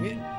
你。